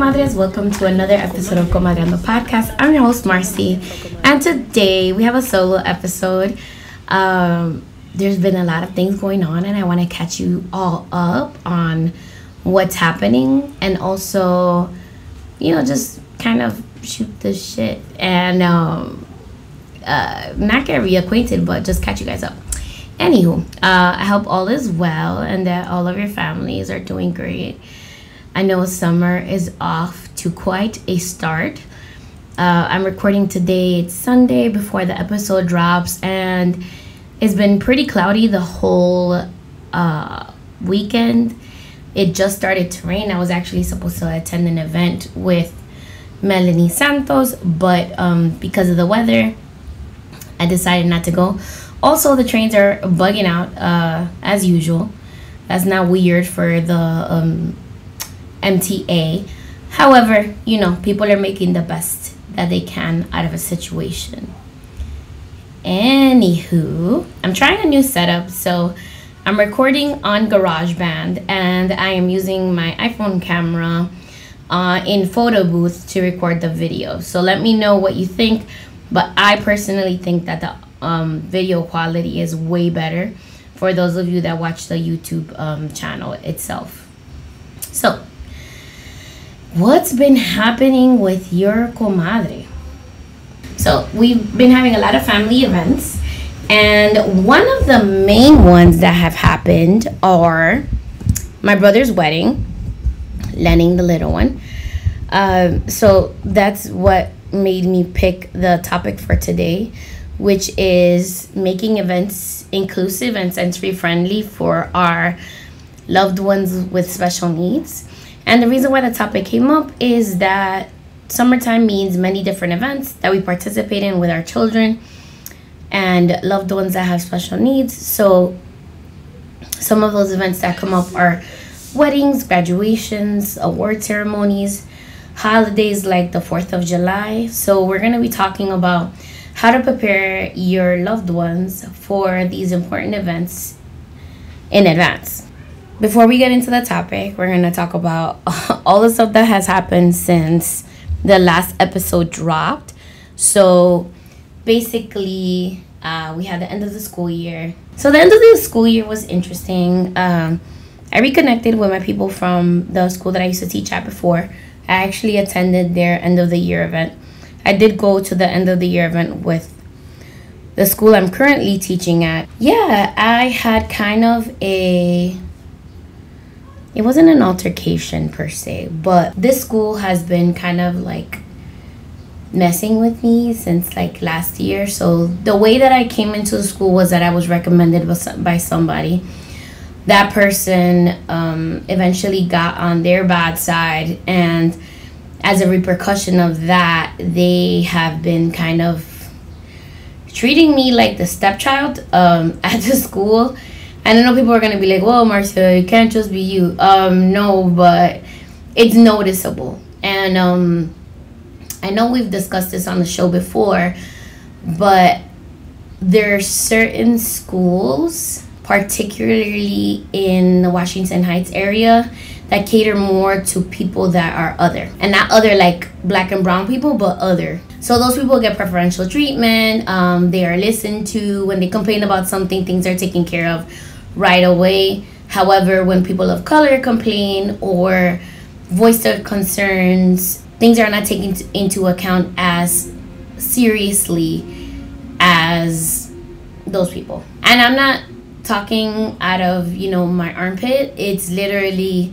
Comadres. Welcome to another episode of Comadreando Podcast. I'm your host, Marcy. And today we have a solo episode. Um, there's been a lot of things going on, and I want to catch you all up on what's happening and also, you know, just kind of shoot the shit and um, uh, not get reacquainted, but just catch you guys up. Anywho, uh, I hope all is well and that all of your families are doing great. I know summer is off to quite a start. Uh, I'm recording today, it's Sunday before the episode drops, and it's been pretty cloudy the whole uh, weekend. It just started to rain. I was actually supposed to attend an event with Melanie Santos, but um, because of the weather, I decided not to go. Also, the trains are bugging out uh, as usual. That's not weird for the um, MTA. However, you know, people are making the best that they can out of a situation. Anywho, I'm trying a new setup. So I'm recording on GarageBand and I am using my iPhone camera uh, in photo booth to record the video. So let me know what you think. But I personally think that the um, video quality is way better for those of you that watch the YouTube um, channel itself. So what's been happening with your comadre? So we've been having a lot of family events, and one of the main ones that have happened are my brother's wedding, Lenning the little one. Um, so that's what made me pick the topic for today, which is making events inclusive and sensory friendly for our loved ones with special needs. And the reason why the topic came up is that summertime means many different events that we participate in with our children and loved ones that have special needs. So, some of those events that come up are weddings, graduations, award ceremonies, holidays like the 4th of July. So, we're going to be talking about how to prepare your loved ones for these important events in advance. Before we get into the topic, we're going to talk about all the stuff that has happened since the last episode dropped. So basically, uh, we had the end of the school year. So the end of the school year was interesting. Um, I reconnected with my people from the school that I used to teach at before. I actually attended their end of the year event. I did go to the end of the year event with the school I'm currently teaching at. Yeah, I had kind of a it wasn't an altercation per se, but this school has been kind of like messing with me since like last year. So the way that I came into the school was that I was recommended by somebody. That person um, eventually got on their bad side, and as a repercussion of that, they have been kind of treating me like the stepchild um, at the school and I know people are gonna be like, "Well, Marcy, it can't just be you." Um, no, but it's noticeable, and um, I know we've discussed this on the show before, but there are certain schools, particularly in the Washington Heights area, that cater more to people that are other, and not other like black and brown people, but other. So those people get preferential treatment. Um, they are listened to when they complain about something. Things are taken care of right away. However, when people of color complain or voice their concerns, things are not taken into account as seriously as those people. And I'm not talking out of, you know, my armpit. It's literally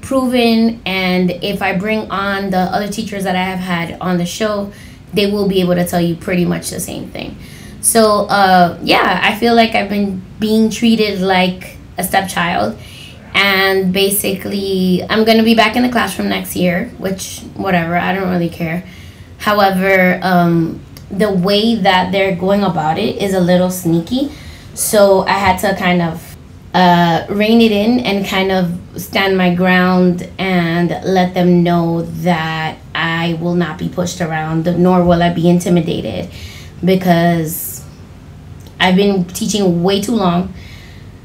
proven and if I bring on the other teachers that I have had on the show, they will be able to tell you pretty much the same thing. So, uh, yeah, I feel like I've been being treated like a stepchild. And basically, I'm going to be back in the classroom next year, which, whatever, I don't really care. However, um, the way that they're going about it is a little sneaky. So, I had to kind of uh, rein it in and kind of stand my ground and let them know that I will not be pushed around, nor will I be intimidated because I've been teaching way too long.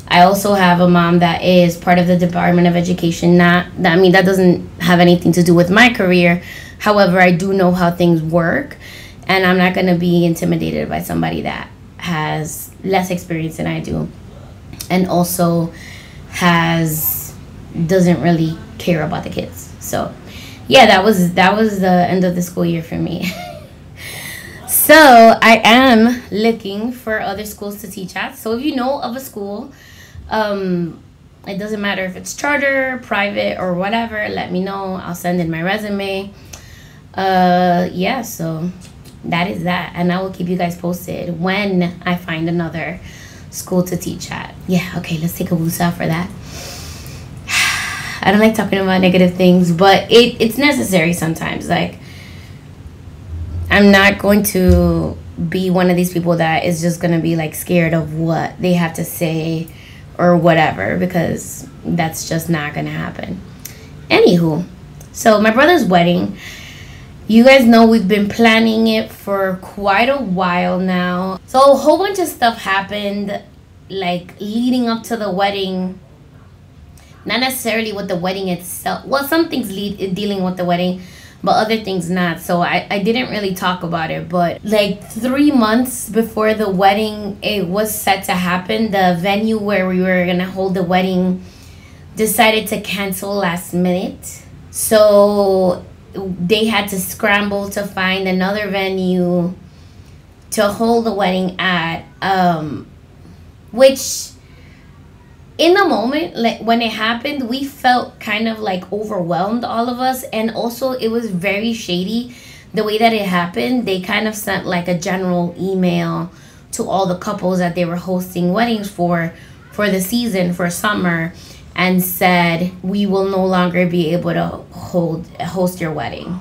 I also have a mom that is part of the Department of Education. Not that I mean that doesn't have anything to do with my career. However, I do know how things work, and I'm not going to be intimidated by somebody that has less experience than I do, and also has doesn't really care about the kids. So, yeah, that was that was the end of the school year for me. so I am looking for other schools to teach at. So if you know of a school um, it doesn't matter if it's charter, private, or whatever. Let me know. I'll send in my resume. Uh, yeah, so that is that. And I will keep you guys posted when I find another school to teach at. Yeah, okay, let's take a woosah for that. I don't like talking about negative things, but it, it's necessary sometimes. Like, I'm not going to be one of these people that is just going to be like scared of what they have to say or whatever because that's just not gonna happen. Anywho, so my brother's wedding. You guys know we've been planning it for quite a while now. So a whole bunch of stuff happened like leading up to the wedding. Not necessarily with the wedding itself. Well, some things lead dealing with the wedding, but other things not. So I, I didn't really talk about it. But like three months before the wedding, it was set to happen. The venue where we were gonna hold the wedding decided to cancel last minute. So they had to scramble to find another venue to hold the wedding at, um, which in the moment like when it happened we felt kind of like overwhelmed all of us and also it was very shady the way that it happened. They kind of sent like a general email to all the couples that they were hosting weddings for for the season for summer and said we will no longer be able to hold host your wedding.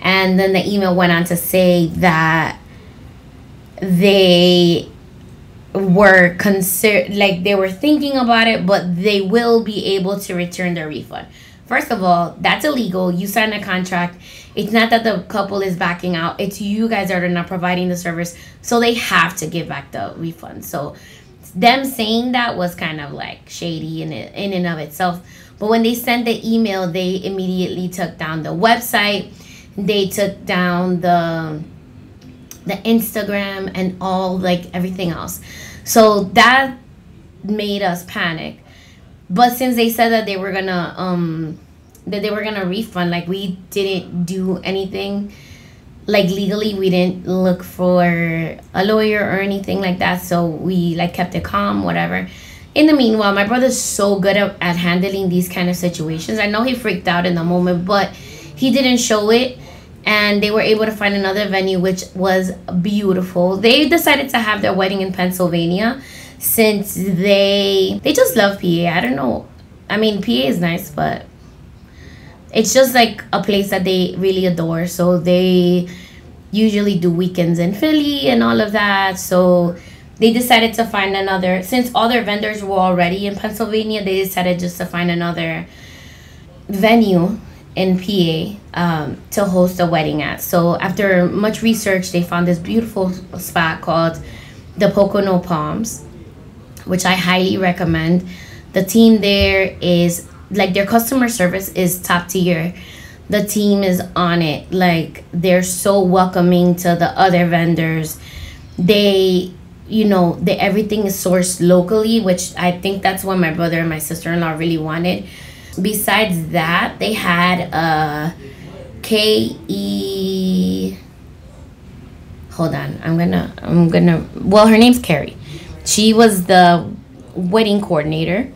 And then the email went on to say that they were consider like they were thinking about it, but they will be able to return their refund. First of all, that's illegal. You sign a contract. It's not that the couple is backing out. It's you guys that are not providing the service, so they have to give back the refund. So them saying that was kind of like shady in it, in and of itself. But when they sent the email, they immediately took down the website. They took down the the Instagram and all like everything else. So that made us panic. But since they said that they were gonna um that they were gonna refund, like we didn't do anything like legally we didn't look for a lawyer or anything like that so we like kept it calm whatever in the meanwhile my brother's so good at, at handling these kind of situations i know he freaked out in the moment but he didn't show it and they were able to find another venue which was beautiful. They decided to have their wedding in pennsylvania since they they just love pa i don't know. I mean pa is nice but it's just like a place that they really adore. So they usually do weekends in philly and all of that. So they decided to find another since all their vendors were already in pennsylvania they decided just to find another venue in PA um, to host a wedding at. So after much research, they found this beautiful spot called the Pocono Palms, which I highly recommend. The team there is like their customer service is top tier. The team is on it. Like they're so welcoming to the other vendors. They you know, the everything is sourced locally, which I think that's what my brother and my sister-in-law really wanted Besides that, they had a K E. Hold on, I'm gonna, I'm gonna. Well, her name's Carrie. She was the wedding coordinator,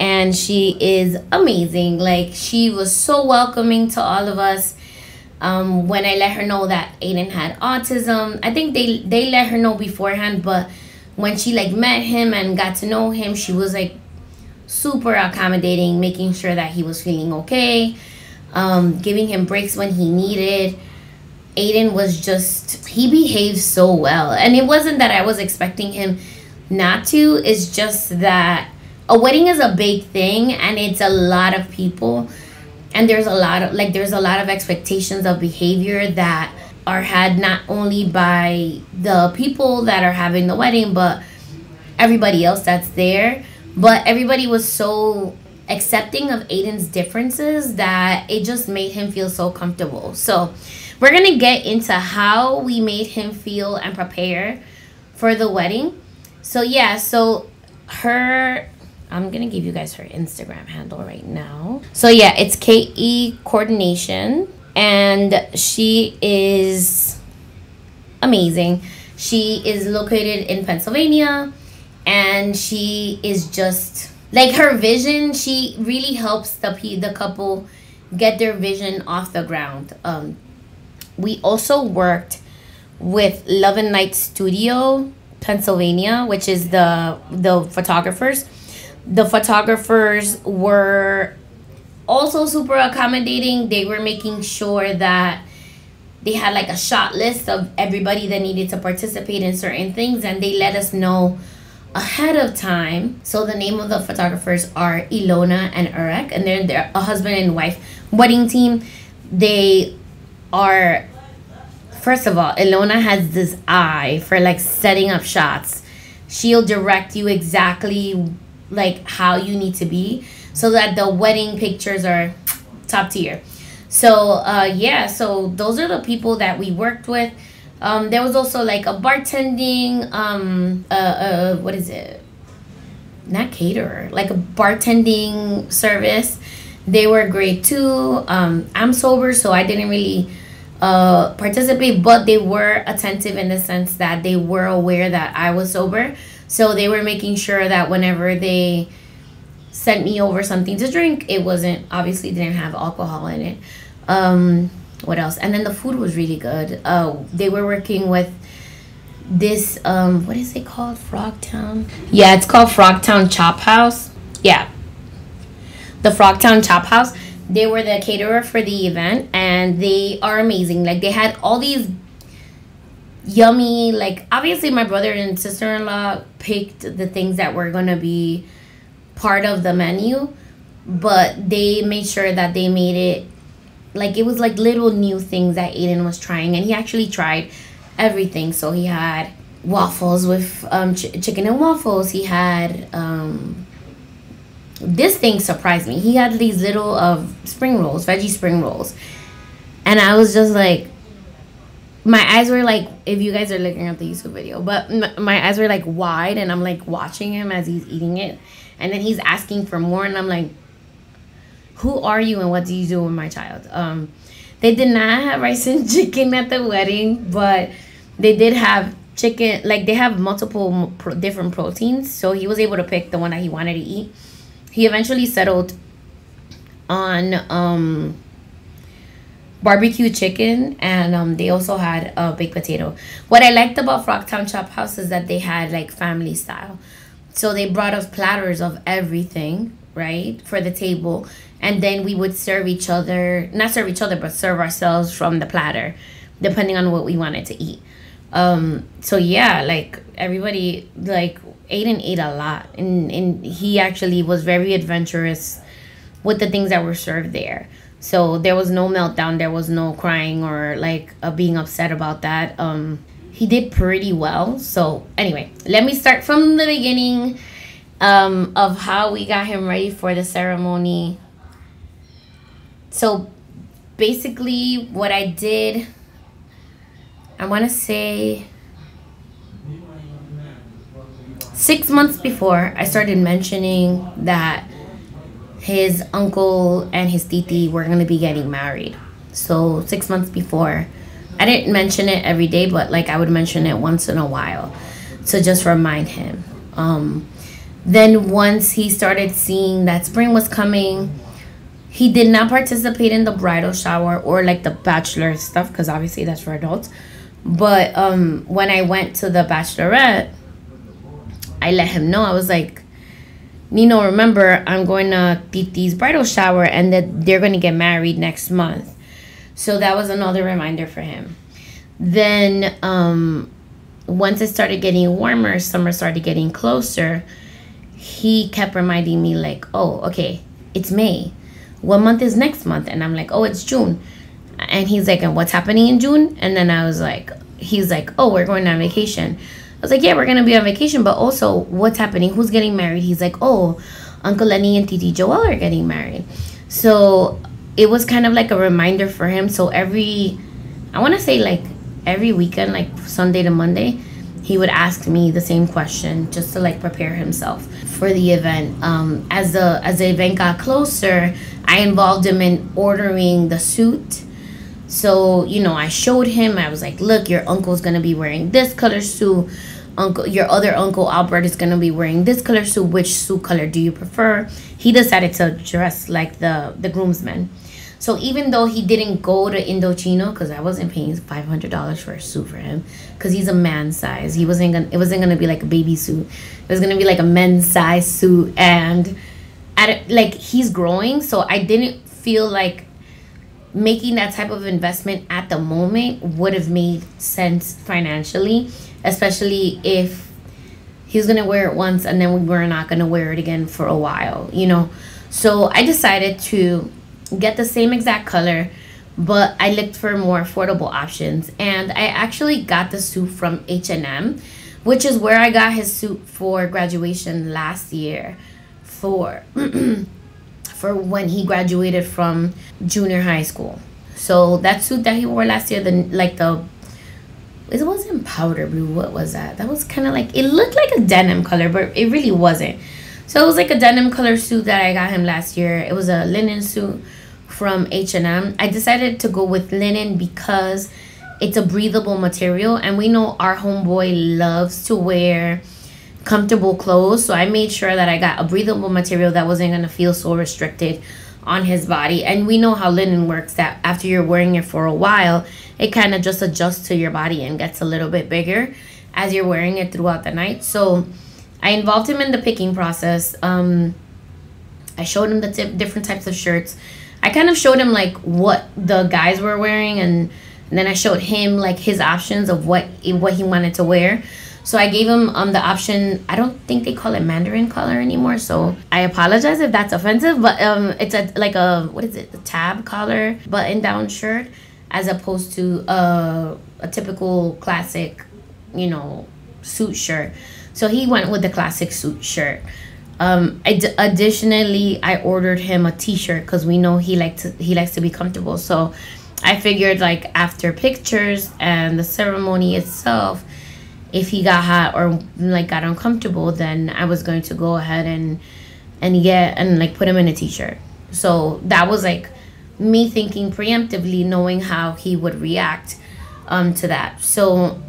and she is amazing. Like she was so welcoming to all of us. Um, when I let her know that Aiden had autism, I think they they let her know beforehand, but when she like met him and got to know him, she was like super accommodating, making sure that he was feeling okay, um, giving him breaks when he needed. Aiden was just, he behaved so well. And it wasn't that I was expecting him not to, it's just that a wedding is a big thing and it's a lot of people. And there's a lot of, like, there's a lot of expectations of behavior that are had not only by the people that are having the wedding, but everybody else that's there. But everybody was so accepting of Aiden's differences that it just made him feel so comfortable. So we're gonna get into how we made him feel and prepare for the wedding. So yeah, so her I'm gonna give you guys her Instagram handle right now. So yeah, it's KE Coordination, and she is amazing. She is located in Pennsylvania, and she is just like her vision. She really helps the the couple get their vision off the ground. Um, we also worked with Love and Light Studio, Pennsylvania, which is the the photographers the photographers were also super accommodating. They were making sure that they had like a shot list of everybody that needed to participate in certain things and they let us know ahead of time. So the name of the photographers are Ilona and Urek and they're, they're a husband and wife wedding team. They are first of all, Ilona has this eye for like setting up shots. She'll direct you exactly like how you need to be so that the wedding pictures are top tier. So uh, yeah, so those are the people that we worked with. Um, there was also like a bartending, um, uh, uh, what is it? Not caterer, like a bartending service. They were great too. Um, I'm sober, so I didn't really uh, participate, but they were attentive in the sense that they were aware that I was sober. So they were making sure that whenever they sent me over something to drink, it wasn't obviously didn't have alcohol in it. Um, what else? And then the food was really good. Uh, they were working with this um, what is it called? Frogtown. Yeah, it's called Frogtown Chop House. Yeah, the Frogtown Chop House. They were the caterer for the event, and they are amazing. Like they had all these yummy like obviously my brother and sister-in-law picked the things that were gonna be part of the menu but they made sure that they made it like it was like little new things that aiden was trying and he actually tried everything. So he had waffles with um, ch- chicken and waffles. He had um, this thing surprised me. He had these little of uh, spring rolls veggie spring rolls. And i was just like my eyes were like if you guys are looking at the youtube video but my eyes were like wide and i'm like watching him as he's eating it. And then he's asking for more and i'm like who are you and what do you do with my child um they did not have rice and chicken at the wedding but they did have chicken like they have multiple pro- different proteins so he was able to pick the one that he wanted to eat he eventually settled on um barbecue chicken and um, they also had a baked potato. What I liked about Frogtown Chop House is that they had like family style. So they brought us platters of everything, right, for the table. And then we would serve each other, not serve each other, but serve ourselves from the platter, depending on what we wanted to eat. Um, so yeah, like everybody, like Aiden ate a lot. And, and he actually was very adventurous with the things that were served there. So there was no meltdown, there was no crying or like uh, being upset about that. Um, he did pretty well. So anyway, let me start from the beginning um, of how we got him ready for the ceremony. So basically, what I did, I want to say six months before, I started mentioning that his uncle and his titi were going to be getting married. So, six months before, I didn't mention it every day, but like I would mention it once in a while to just remind him. Um, then, once he started seeing that spring was coming, he did not participate in the bridal shower or like the bachelor stuff because obviously that's for adults. But um, when I went to the bachelorette, I let him know. I was like, Nino, remember, I'm going to Titi's bridal shower and that they're going to get married next month. So that was another reminder for him. Then, um, once it started getting warmer, summer started getting closer, he kept reminding me, like, oh, okay, it's May. What month is next month? And I'm like, oh, it's June. And he's like, and what's happening in June? And then I was like, he's like, oh, we're going on vacation. I was like, yeah, we're gonna be on vacation, but also what's happening? Who's getting married? He's like, oh, Uncle Lenny and Titi Joel are getting married. So it was kind of like a reminder for him. So every, I want to say like every weekend, like Sunday to Monday, he would ask me the same question just to like prepare himself for the event. Um, as the as the event got closer, I involved him in ordering the suit. So you know, I showed him. I was like, "Look, your uncle's gonna be wearing this color suit. Uncle, your other uncle Albert is gonna be wearing this color suit. Which suit color do you prefer?" He decided to dress like the the groomsman. So even though he didn't go to Indochino, because I wasn't paying five hundred dollars for a suit for him, because he's a man size. He wasn't gonna. It wasn't gonna be like a baby suit. It was gonna be like a men's size suit, and at like he's growing, so I didn't feel like making that type of investment at the moment would have made sense financially, especially if he was gonna wear it once and then we were not gonna wear it again for a while, you know. So I decided to get the same exact color but I looked for more affordable options and I actually got the suit from H&M which is where I got his suit for graduation last year for for when he graduated from junior high school. So that suit that he wore last year the like the it wasn't powder blue. What was that? That was kind of like it looked like a denim color, but it really wasn't. So it was like a denim color suit that I got him last year. It was a linen suit from H&M. I decided to go with linen because it's a breathable material and we know our homeboy loves to wear comfortable clothes. So I made sure that I got a breathable material that wasn't going to feel so restricted on his body. And we know how linen works that after you're wearing it for a while, it kind of just adjusts to your body and gets a little bit bigger as you're wearing it throughout the night. So I involved him in the picking process. Um, I showed him the different types of shirts. I kind of showed him like what the guys were wearing and, then I showed him like his options of what what he wanted to wear. So I gave him um the option. I don't think they call it Mandarin collar anymore. So I apologize if that's offensive, but um it's a like a what is it? The tab collar button down shirt as opposed to a a typical classic, you know, suit shirt. So he went with the classic suit shirt. Um, ad- additionally, I ordered him a T-shirt because we know he likes to he likes to be comfortable. So I figured like after pictures and the ceremony itself, if he got hot or like got uncomfortable, then I was going to go ahead and and get and like put him in a T-shirt. So that was like me thinking preemptively, knowing how he would react um, to that. So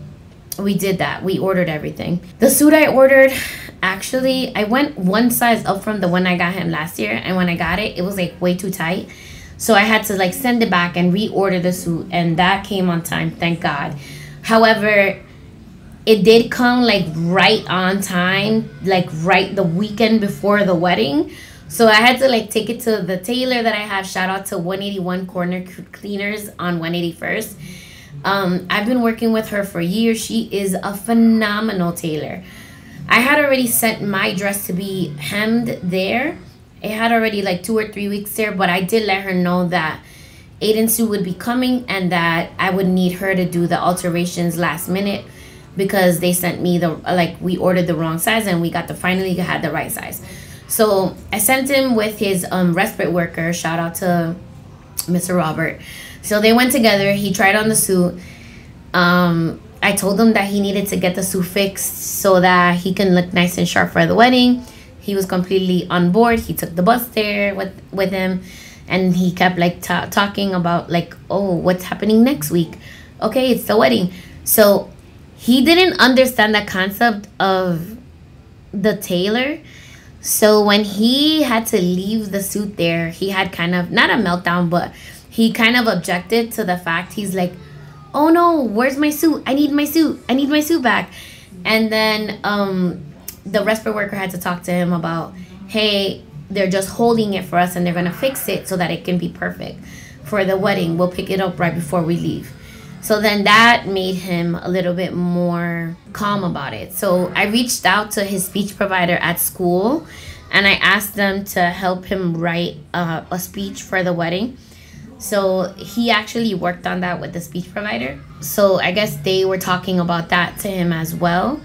we did that. We ordered everything. The suit I ordered actually I went one size up from the one I got him last year and when I got it it was like way too tight. So I had to like send it back and reorder the suit and that came on time thank God. However it did come like right on time like right the weekend before the wedding. So I had to like take it to the tailor that I have. Shout out to 181 corner cleaners on 181st um, I've been working with her for years she is a phenomenal tailor I had already sent my dress to be hemmed there. It had already like two or three weeks there, but I did let her know that Aiden Sue would be coming and that I would need her to do the alterations last minute because they sent me the like we ordered the wrong size and we got the finally had the right size. So I sent him with his um respite worker. Shout out to Mr. Robert. So they went together. He tried on the suit. Um, I told him that he needed to get the suit fixed so that he can look nice and sharp for the wedding. He was completely on board. He took the bus there with with him, and he kept like ta- talking about like, oh, what's happening next week? Okay, it's the wedding. So he didn't understand the concept of the tailor. So when he had to leave the suit there, he had kind of not a meltdown, but he kind of objected to the fact he's like oh no, where's my suit? I need my suit. I need my suit back. And then um, the respite worker had to talk to him about, hey, they're just holding it for us and they're going to fix it so that it can be perfect for the wedding. We'll pick it up right before we leave. So then that made him a little bit more calm about it. So I reached out to his speech provider at school and I asked them to help him write uh, a speech for the wedding so he actually worked on that with the speech provider. So I guess they were talking about that to him as well.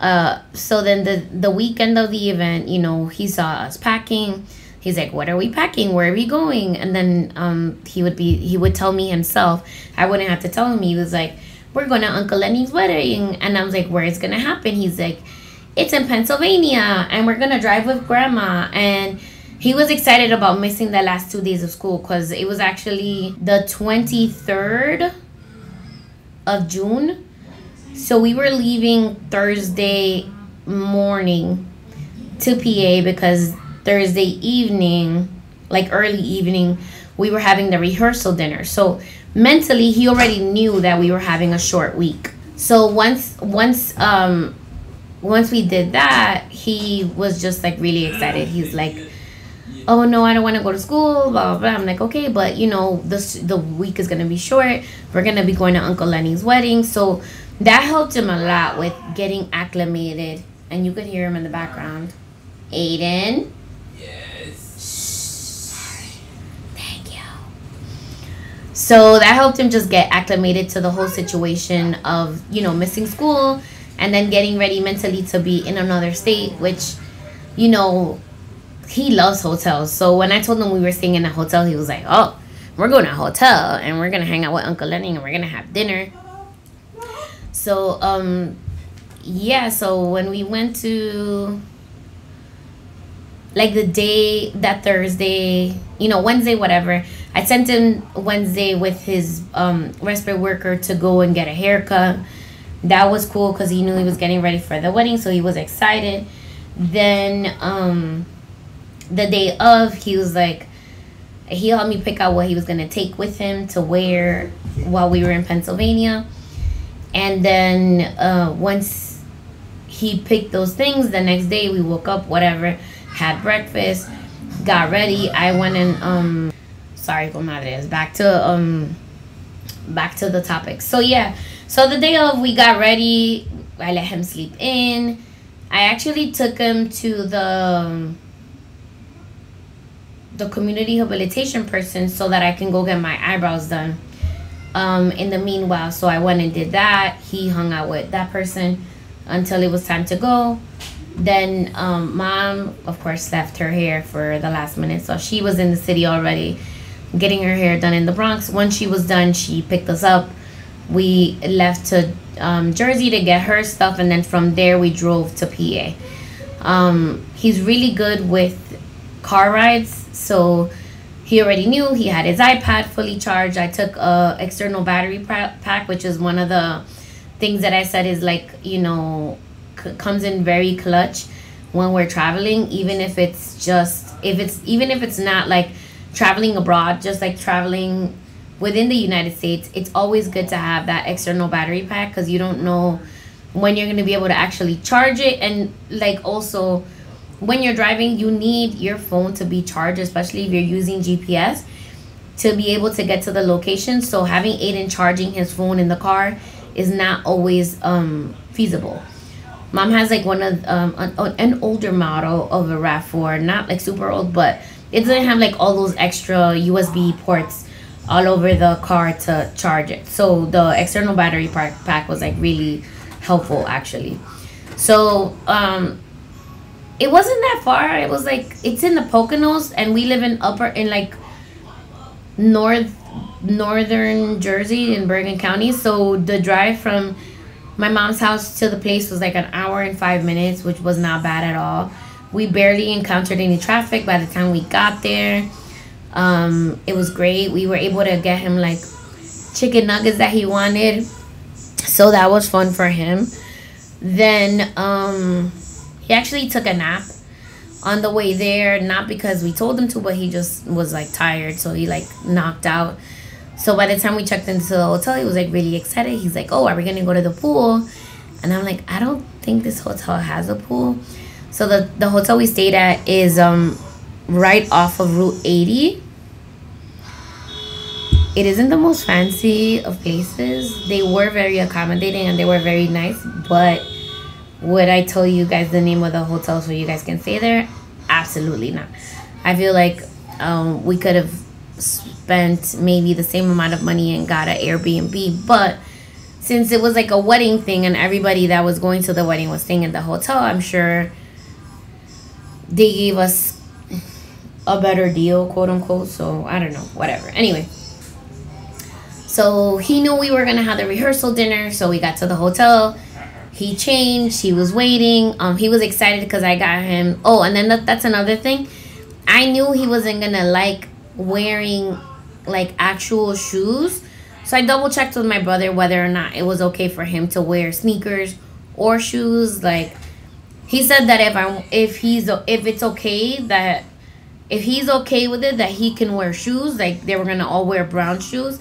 Uh, so then the the weekend of the event, you know, he saw us packing. He's like, "What are we packing? Where are we going?" And then um, he would be he would tell me himself. I wouldn't have to tell him. He was like, "We're going to Uncle Lenny's wedding," and I was like, "Where is gonna happen?" He's like, "It's in Pennsylvania, and we're gonna drive with Grandma." And he was excited about missing the last two days of school because it was actually the twenty third of June so we were leaving Thursday morning to PA because Thursday evening, like early evening, we were having the rehearsal dinner. So mentally he already knew that we were having a short week. So once once um once we did that, he was just like really excited. He's like oh no, I don't want to go to school, blah, blah, blah. I'm like, okay, but you know, this the week is gonna be short. We're gonna be going to Uncle Lenny's wedding, so that helped him a lot with getting acclimated. And you could hear him in the background. Aiden. Yes. Thank you. So that helped him just get acclimated to the whole situation of, you know, missing school and then getting ready mentally to be in another state, which, you know, he loves hotels. So when I told him we were staying in a hotel, he was like, oh, we're going to a hotel and we're going to hang out with Uncle Lenny and we're going to have dinner. So, um, yeah, so when we went to like the day that Thursday, you know, Wednesday, whatever. I sent him Wednesday with his um, respite worker to go and get a haircut. That was cool because he knew he was getting ready for the wedding, so he was excited. Then um, the day of, he was like, he helped me pick out what he was gonna take with him to wear while we were in Pennsylvania. And then uh, once he picked those things, the next day we woke up, whatever, had breakfast, got ready. I went and um, sorry, comadres, back to um, back to the topic. So yeah, so the day of we got ready. I let him sleep in. I actually took him to the um, the community rehabilitation person so that I can go get my eyebrows done. Um, in the meanwhile, so I went and did that. He hung out with that person until it was time to go. Then um, mom, of course, left her hair for the last minute, so she was in the city already, getting her hair done in the Bronx. Once she was done, she picked us up. We left to um, Jersey to get her stuff, and then from there we drove to PA. Um, he's really good with car rides, so he already knew he had his iPad fully charged. I took a external battery pack, which is one of the things that I said is like you know comes in very clutch when we're traveling, even if it's just if it's even if it's not like traveling abroad, just like traveling within the United States, it's always good to have that external battery pack because you don't know when you're going to be able to actually charge it and like also when you're driving you need your phone to be charged especially if you're using gps to be able to get to the location. So having aiden charging his phone in the car is not always um, feasible. Mom has like one of um, an, an older model of a rav4 not like super old but it doesn't have like all those extra usb ports all over the car to charge it. So the external battery pack, pack was like really helpful actually. So um it wasn't that far. It was like it's in the Poconos, and we live in upper in like north northern Jersey in Bergen County. So the drive from my mom's house to the place was like an hour and five minutes, which was not bad at all. We barely encountered any traffic by the time we got there. Um, it was great. We were able to get him like chicken nuggets that he wanted, so that was fun for him. Then um he actually took a nap on the way there, not because we told him to, but he just was like tired, so he like knocked out. So by the time we checked into the hotel, he was like really excited. He's like, "Oh, are we gonna go to the pool?" And I'm like, "I don't think this hotel has a pool." So the the hotel we stayed at is um right off of Route 80. It isn't the most fancy of places. They were very accommodating and they were very nice, but would I tell you guys the name of the hotel so you guys can stay there? Absolutely not. I feel like um, we could have spent maybe the same amount of money and got an Airbnb, but since it was like a wedding thing and everybody that was going to the wedding was staying in the hotel, I'm sure they gave us a better deal, quote unquote. So I don't know, whatever. Anyway, so he knew we were gonna have the rehearsal dinner, so we got to the hotel. He changed. He was waiting. Um, he was excited because I got him. Oh, and then that, that's another thing. I knew he wasn't gonna like wearing like actual shoes so I double checked with my brother whether or not it was okay for him to wear sneakers or shoes. Like he said that if I if he's if it's okay that if he's okay with it that he can wear shoes, like they were gonna all wear brown shoes,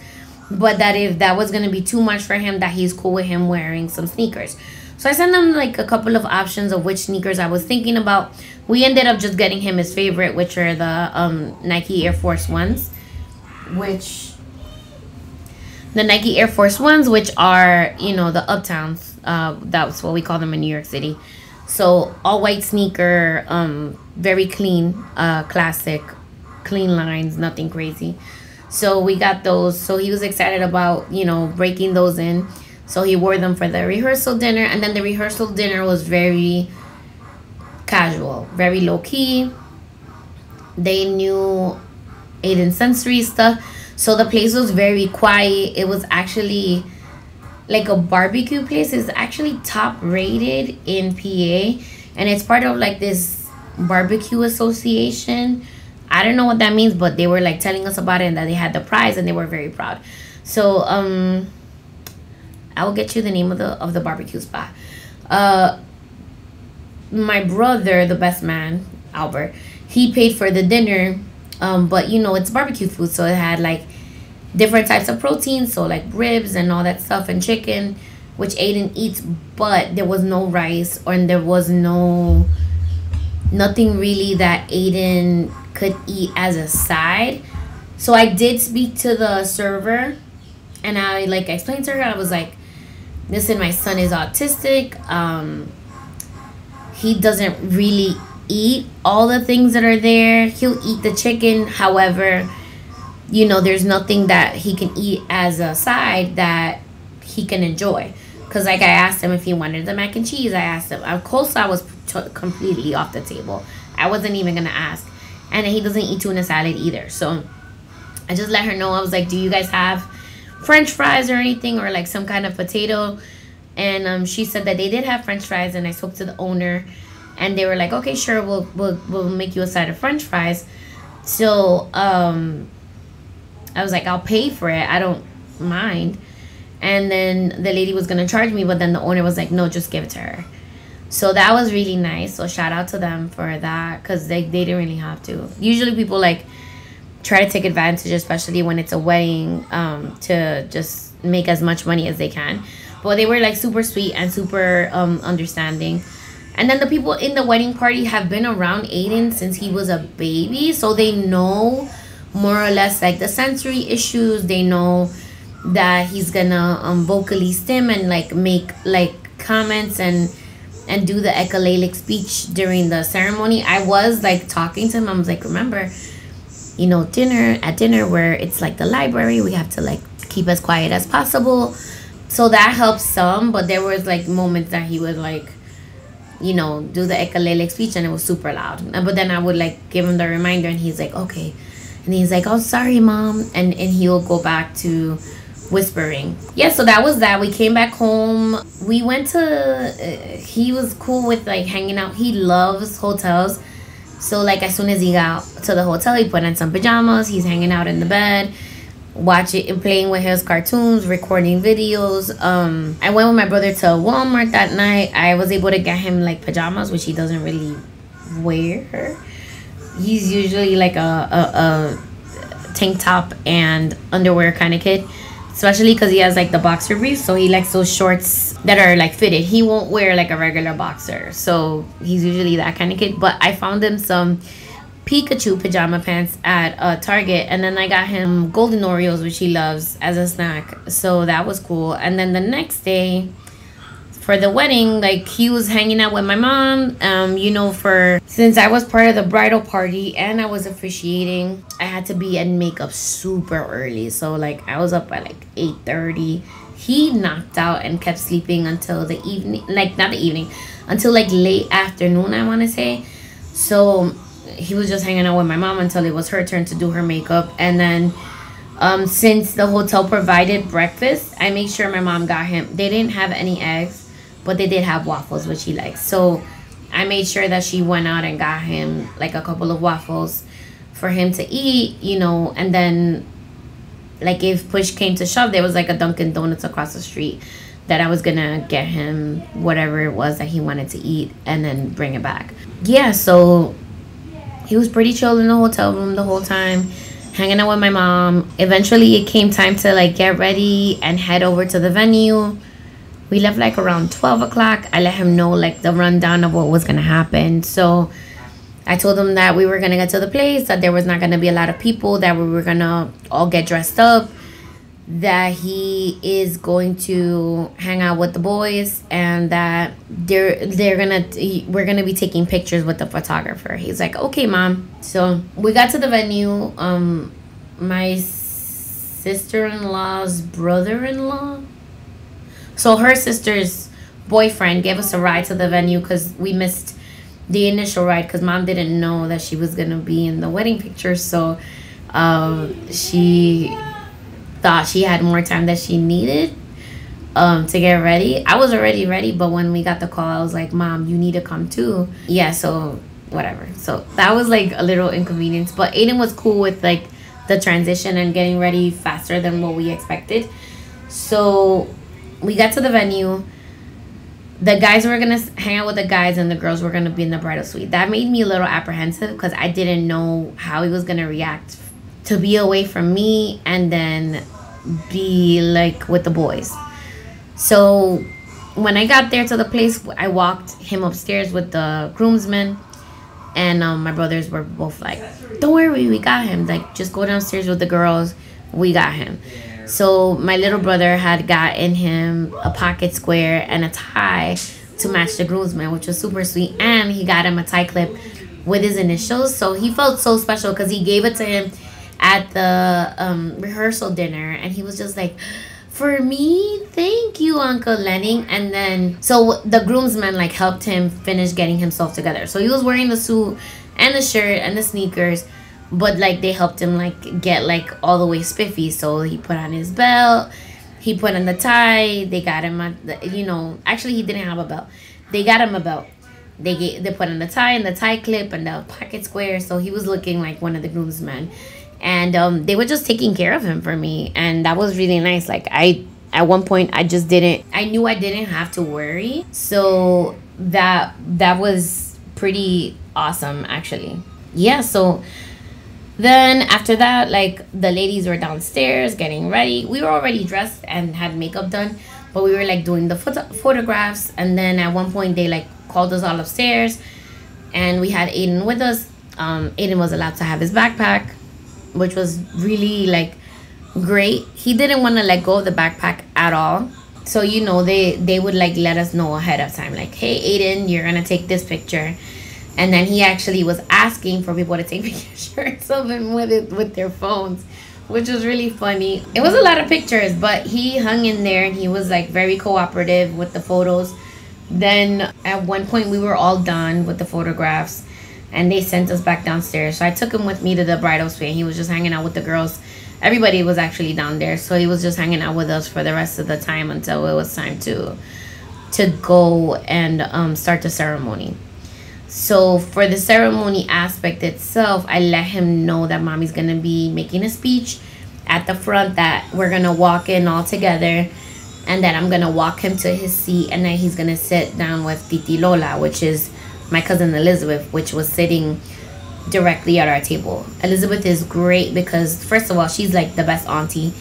but that if that was gonna be too much for him, that he's cool with him wearing some sneakers. So I sent him like a couple of options of which sneakers I was thinking about. We ended up just getting him his favorite, which are the um, Nike Air Force Ones, which the Nike Air Force Ones, which are, you know, the Uptowns. Uh, that's what we call them in New York City. So all white sneaker, um, very clean, uh, classic, clean lines, nothing crazy. So we got those. So he was excited about, you know, breaking those in. So he wore them for the rehearsal dinner. And then the rehearsal dinner was very casual, very low key. They knew Aiden sensory stuff. So the place was very quiet. It was actually like a barbecue place. It's actually top rated in PA and it's part of like this barbecue association. I don't know what that means, but they were like telling us about it and that they had the prize and they were very proud. So um I will get you the name of the of the barbecue spot. Uh my brother, the best man, Albert, he paid for the dinner um, but you know, it's barbecue food, so it had like different types of protein, so like ribs and all that stuff, and chicken, which Aiden eats. But there was no rice, or there was no nothing really that Aiden could eat as a side. So I did speak to the server, and I like explained to her. I was like, "Listen, my son is autistic. Um, he doesn't really eat all the things that are there. He'll eat the chicken. However, you know, there's nothing that he can eat as a side that he can enjoy. Because, like, I asked him if he wanted the mac and cheese. I asked him. Of coleslaw was t- completely off the table. I wasn't even going to ask. And he doesn't eat tuna salad either. So, I just let her know. I was like, do you guys have french fries or anything? Or, like, some kind of potato? And um, she said that they did have french fries. And I spoke to the owner and they were like, okay, sure, we'll we'll we'll make you a side of French fries. So um, I was like, I'll pay for it. I don't mind. And then the lady was gonna charge me, but then the owner was like, no, just give it to her. So that was really nice. So shout out to them for that because they, they didn't really have to. Usually people like try to take advantage, especially when it's a wedding, um, to just make as much money as they can. But they were like super sweet and super um, understanding. And then the people in the wedding party have been around Aiden since he was a baby. So they know more or less like the sensory issues. They know that he's gonna um, vocally stim and like make like comments and and do the echolalic speech during the ceremony. I was like talking to him. I was like, remember, you know, dinner at dinner where it's like the library, we have to like keep as quiet as possible. So that helps some, but there was like moments that he was like you know, do the echolalic speech and it was super loud. But then I would like give him the reminder and he's like, okay. And he's like, oh, sorry, mom. And, and he'll go back to whispering. Yeah, so that was that. We came back home. We went to, uh, he was cool with like hanging out. He loves hotels. So like as soon as he got to the hotel, he put on some pajamas. He's hanging out in the bed watching and playing with his cartoons, recording videos. Um, I went with my brother to Walmart that night. I was able to get him like pajamas, which he doesn't really wear. He's usually like a, a, a tank top and underwear kind of kid. Especially because he has like the boxer briefs, so he likes those shorts that are like fitted. He won't wear like a regular boxer, so he's usually that kind of kid. But I found him some Pikachu pajama pants at uh, Target, and then I got him golden Oreos, which he loves, as a snack. So that was cool. And then the next day, for the wedding, like he was hanging out with my mom. Um, you know, for since I was part of the bridal party and I was officiating, I had to be in makeup super early. So like I was up at like eight thirty, he knocked out and kept sleeping until the evening like not the evening until like late afternoon i want to say. So he was just hanging out with my mom until it was her turn to do her makeup. And then um, since the hotel provided breakfast i made sure my mom got him. They didn't have any eggs but they did have waffles which he likes. So i made sure that she went out and got him like a couple of waffles for him to eat you know and then like if push came to shove, there was like a Dunkin' Donuts across the street that I was gonna get him whatever it was that he wanted to eat and then bring it back. Yeah, so he was pretty chill in the hotel room the whole time, hanging out with my mom. Eventually, it came time to like get ready and head over to the venue. We left like around 12 o'clock. I let him know like the rundown of what was gonna happen. So I told him that we were gonna get to the place, that there was not gonna be a lot of people, that we were gonna all get dressed up, that he is going to hang out with the boys, and that they're they're gonna we're gonna be taking pictures with the photographer. He's like, okay, mom. So we got to the venue. Um, my sister-in-law's brother-in-law. So her sister's boyfriend gave us a ride to the venue because we missed the initial ride because mom didn't know that she was gonna be in the wedding picture so um, she thought she had more time that she needed um, to get ready. I was already ready but when we got the call i was like mom you need to come too. Yeah so whatever. So that was like a little inconvenience but aiden was cool with like the transition and getting ready faster than what we expected. So we got to the venue the guys were gonna hang out with the guys and the girls were gonna be in the bridal suite. That made me a little apprehensive because I didn't know how he was gonna react to be away from me and then be like with the boys. So when I got there to the place, I walked him upstairs with the groomsmen, and um, my brothers were both like, "Don't worry, we got him. Like, just go downstairs with the girls. We got him." So my little brother had gotten him a pocket square and a tie to match the groomsman, which was super sweet. And he got him a tie clip with his initials. So he felt so special because he gave it to him at the um, rehearsal dinner. And he was just like, for me, thank you, Uncle Lenny. And then, so the groomsman like helped him finish getting himself together. So he was wearing the suit and the shirt and the sneakers but like they helped him like get like all the way spiffy. So he put on his belt he put on the tie they got him a, you know actually he didn't have a belt. They got him a belt. They get they put on the tie and the tie clip and the pocket square. So he was looking like one of the groomsmen. And um, they were just taking care of him for me. And that was really nice. Like i at one point i just didn't i knew i didn't have to worry. So that that was pretty awesome actually. Yeah so then after that, like the ladies were downstairs getting ready. We were already dressed and had makeup done, but we were like doing the photo- photographs. And then at one point, they like called us all upstairs, and we had Aiden with us. Um, Aiden was allowed to have his backpack, which was really like great. He didn't want to let go of the backpack at all. So you know they they would like let us know ahead of time, like, hey Aiden, you're gonna take this picture and then he actually was asking for people to take pictures of him with it with their phones which was really funny. It was a lot of pictures but he hung in there and he was like very cooperative with the photos. Then at one point we were all done with the photographs and they sent us back downstairs. So i took him with me to the bridal suite he was just hanging out with the girls. Everybody was actually down there so he was just hanging out with us for the rest of the time until it was time to to go and um, start the ceremony so for the ceremony aspect itself, I let him know that mommy's gonna be making a speech at the front that we're gonna walk in all together and that I'm gonna walk him to his seat and then he's gonna sit down with Titi Lola, which is my cousin Elizabeth, which was sitting directly at our table. Elizabeth is great because first of all, she's like the best auntie.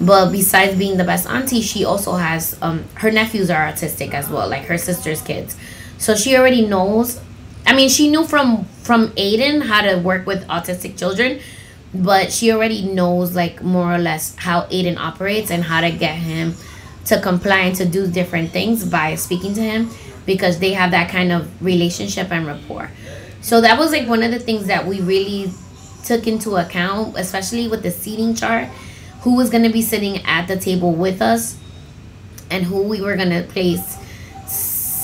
But besides being the best auntie, she also has um her nephews are autistic as well, like her sister's kids. So she already knows I mean, she knew from from Aiden how to work with autistic children, but she already knows like more or less how Aiden operates and how to get him to comply and to do different things by speaking to him because they have that kind of relationship and rapport. So that was like one of the things that we really took into account, especially with the seating chart, who was going to be sitting at the table with us and who we were gonna place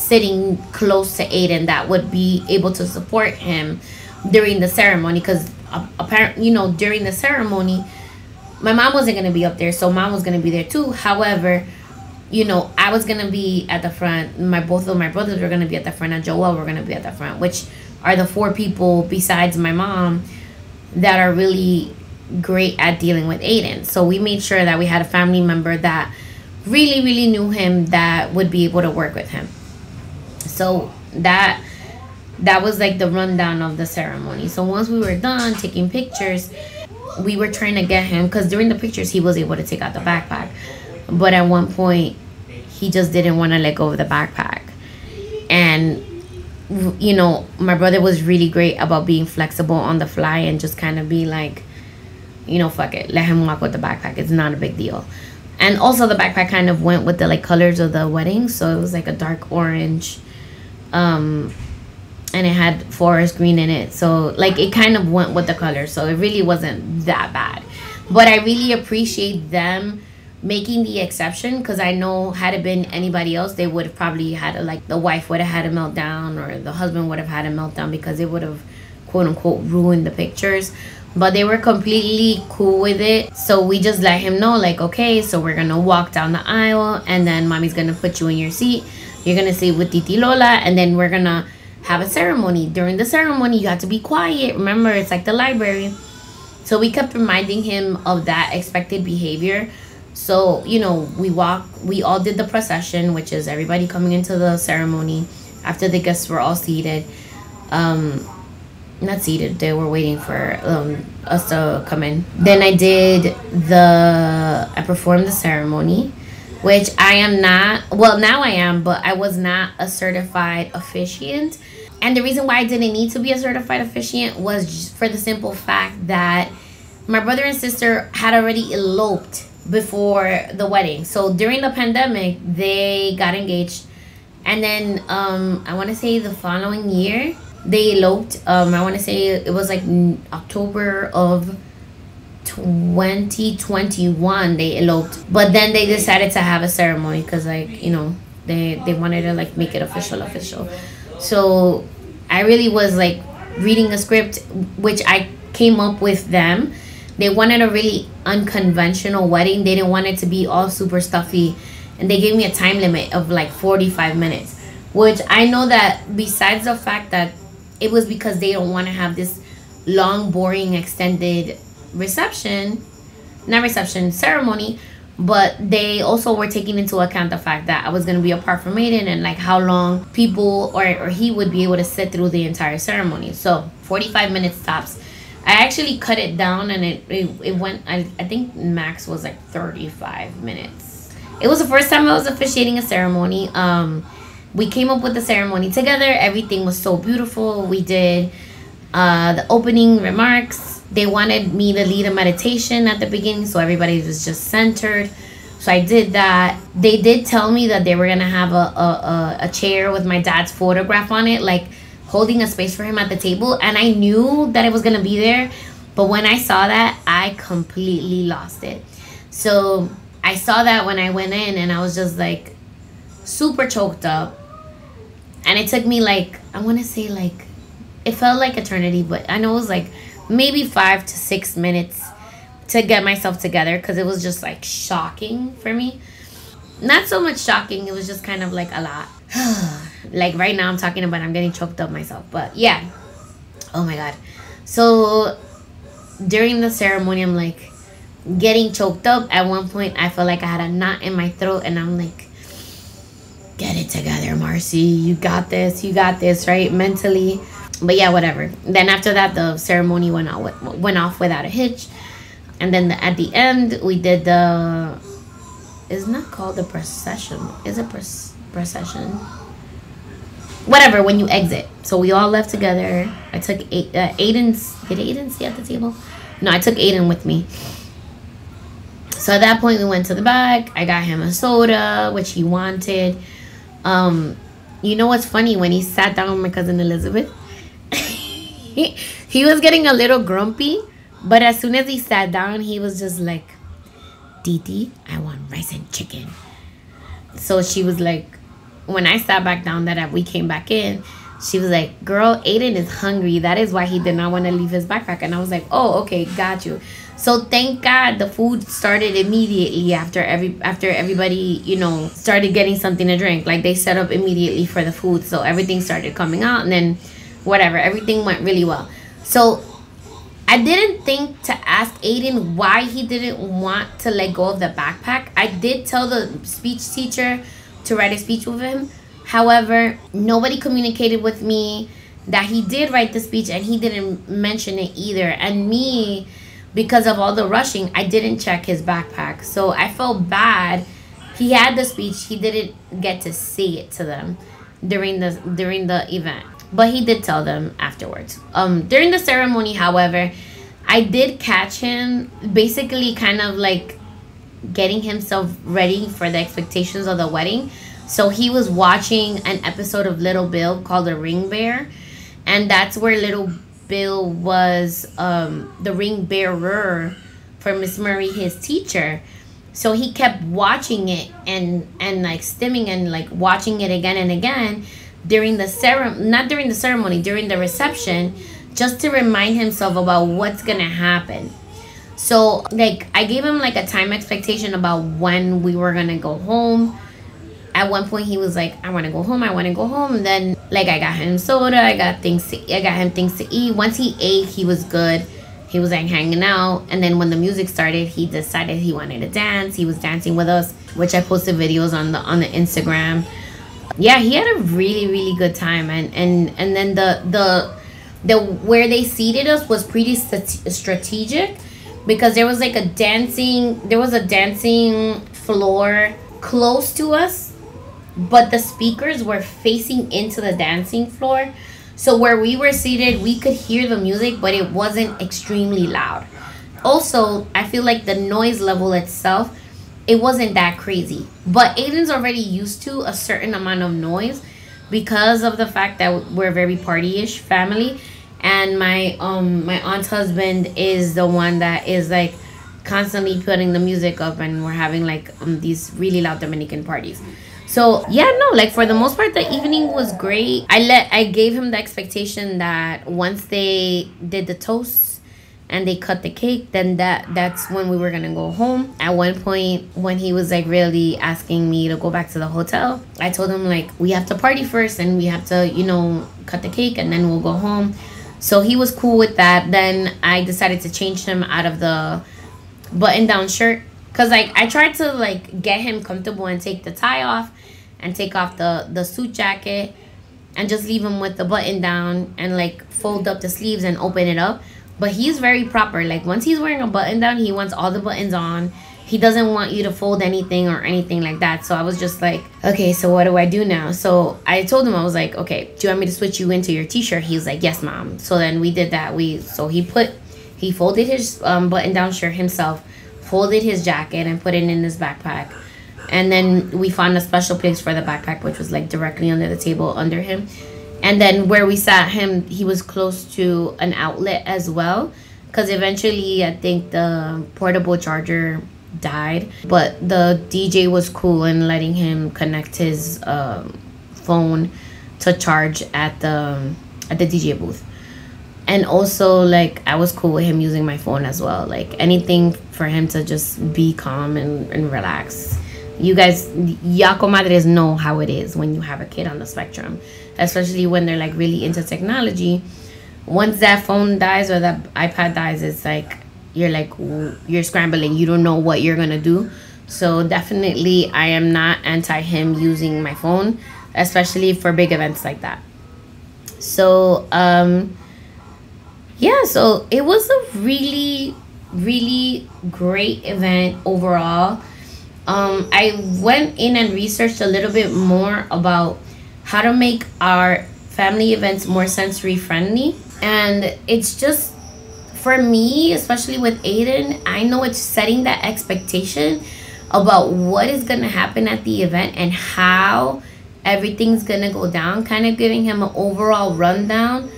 sitting close to Aiden that would be able to support him during the ceremony because uh, apparently you know during the ceremony my mom wasn't gonna be up there so mom was gonna be there too. However you know I was gonna be at the front my both of my brothers were gonna be at the front and Joel were gonna be at the front which are the four people besides my mom that are really great at dealing with Aiden. So we made sure that we had a family member that really really knew him that would be able to work with him so that that was like the rundown of the ceremony. So once we were done taking pictures we were trying to get him because during the pictures he was able to take out the backpack. But at one point he just didn't want to let go of the backpack. And you know my brother was really great about being flexible on the fly and just kind of be like you know fuck it let him walk with the backpack it's not a big deal. And also the backpack kind of went with the like colors of the wedding so it was like a dark orange um and it had forest green in it. So like it kind of went with the color. So it really wasn't that bad. But i really appreciate them making the exception because i know had it been anybody else they would have probably had a, like the wife would have had a meltdown or the husband would have had a meltdown because it would have quote unquote ruined the pictures. But they were completely cool with it. So we just let him know like okay so we're gonna walk down the aisle and then mommy's gonna put you in your seat you're gonna sit with Titi Lola, and then we're gonna have a ceremony. During the ceremony, you have to be quiet. Remember, it's like the library. So we kept reminding him of that expected behavior. So, you know, we walk, we all did the procession, which is everybody coming into the ceremony after the guests were all seated. Um, not seated, they were waiting for um, us to come in. Then I did the, I performed the ceremony which I am not. Well, now I am, but I was not a certified officiant. And the reason why I didn't need to be a certified officiant was for the simple fact that my brother and sister had already eloped before the wedding. So during the pandemic, they got engaged. And then um, I want to say the following year, they eloped. Um, I want to say it was like October of 2021 they eloped. But then they decided to have a ceremony because like you know they they wanted to like make it official official. So i really was like reading a script which i came up with them. They wanted a really unconventional wedding. They didn't want it to be all super stuffy. And they gave me a time limit of like 45 minutes which i know that besides the fact that it was because they don't want to have this long boring extended reception, not reception, ceremony, but they also were taking into account the fact that I was going to be apart from Aiden and like how long people or, or he would be able to sit through the entire ceremony. So 45 minutes tops. I actually cut it down and it, it, it went, I, I think max was like 35 minutes. It was the first time I was officiating a ceremony. Um, we came up with the ceremony together. Everything was so beautiful. We did uh, the opening remarks they wanted me to lead a meditation at the beginning so everybody was just centered. So i did that. They did tell me that they were gonna have a, a, a, chair with my dad's photograph on it like holding a space for him at the table and i knew that it was gonna be there but when i saw that i completely lost it. So i saw that when i went in and i was just like super choked up and it took me like i want to say like it felt like eternity but i know it was like maybe five to six minutes to get myself together because it was just like shocking for me. Not so much shocking, it was just kind of like a lot. like right now, I'm talking about I'm getting choked up myself, but yeah. Oh my god. So during the ceremony, I'm like getting choked up. At one point, I felt like I had a knot in my throat, and I'm like, get it together, Marcy. You got this. You got this, right? Mentally but yeah, whatever. Then after that, the ceremony went out went off without a hitch, and then the, at the end we did the. It's not called the procession. Is it procession? Whatever. When you exit, so we all left together. I took eight, uh, Aiden's. Did Aiden stay at the table? No, I took Aiden with me. So at that point, we went to the back. I got him a soda, which he wanted. Um, you know what's funny? When he sat down with my cousin Elizabeth, he, was getting a little grumpy, but as soon as he sat down, he was just like, Didi, I want rice and chicken. so she was like, when I sat back down that we came back in, she was like, "Girl, Aiden is hungry. That is why he did not want to leave his backpack." And I was like, "Oh, okay, got you." So thank God the food started immediately after every after everybody you know started getting something to drink. Like they set up immediately for the food, so everything started coming out, and then whatever, everything went really well. So I didn't think to ask Aiden why he didn't want to let go of the backpack. I did tell the speech teacher to write a speech with him. However, nobody communicated with me that he did write the speech and he didn't mention it either. And me, because of all the rushing, I didn't check his backpack. So I felt bad. He had the speech, he didn't get to say it to them during the during the event. But he did tell them afterwards. Um during the ceremony, however, I did catch him basically kind of like getting himself ready for the expectations of the wedding. So he was watching an episode of Little Bill called The Ring Bear, and that's where Little Bill was um, the ring bearer for Miss Murray, his teacher. So he kept watching it and and like stimming and like watching it again and again during the ceremony, not during the ceremony, during the reception, just to remind himself about what's gonna happen. So like I gave him like a time expectation about when we were gonna go home. At one point he was like, I wanna go home, I wanna go home. And then like I got him soda, I got things to I got him things to eat. Once he ate, he was good. He was like hanging out. And then when the music started, he decided he wanted to dance. He was dancing with us, which I posted videos on the on the Instagram. Yeah, he had a really, really good time and and and then the the the where they seated us was pretty st- strategic because there was like a dancing there was a dancing floor close to us but the speakers were facing into the dancing floor. So where we were seated we could hear the music but it wasn't extremely loud. Also i feel like the noise level itself it wasn't that crazy. But aiden's already used to a certain amount of noise because of the fact that we're a very party-ish family. And my um my aunt's husband is the one that is like constantly putting the music up and we're having like um, these really loud dominican parties. So yeah no like for the most part the evening was great. I let i gave him the expectation that once they did the toast and they cut the cake then that that's when we were gonna go home at one point when he was like really asking me to go back to the hotel i told him like we have to party first and we have to you know cut the cake and then we'll go home so he was cool with that. Then I decided to change him out of the button down shirt. Cause like I tried to like get him comfortable and take the tie off and take off the, the suit jacket and just leave him with the button down and like fold up the sleeves and open it up. But he's very proper. Like once he's wearing a button down, he wants all the buttons on he doesn't want you to fold anything or anything like that. So I was just like, okay, so what do I do now? So I told him I was like, okay, do you want me to switch you into your t-shirt? He was like, yes, mom. So then we did that. We so he put he folded his um, button-down shirt himself, folded his jacket and put it in his backpack. And then we found a special place for the backpack, which was like directly under the table under him. And then where we sat him, he was close to an outlet as well. Because eventually, I think the portable charger died. But the DJ was cool in letting him connect his um, phone to charge at the at the DJ booth. And also like I was cool with him using my phone as well. Like anything for him to just be calm and, and relax. You guys ya comadres know how it is when you have a kid on the spectrum. Especially when they're like really into technology. Once that phone dies or that iPad dies, it's like you're like you're scrambling. You don't know what you're gonna do. So definitely i am not anti him using my phone especially for big events like that. So um yeah so it was a really really great event overall. Um i went in and researched a little bit more about how to make our family events more sensory friendly and it's just for me, especially with Aiden, I know it's setting that expectation about what is going to happen at the event and how everything's going to go down, kind of giving him an overall rundown